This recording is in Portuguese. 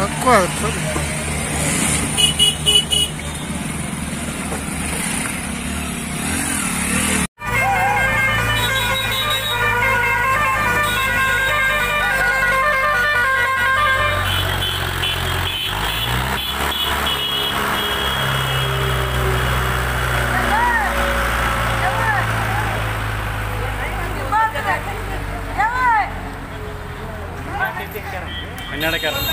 Pô, tudo. മണ്ണാടക്കാരൻ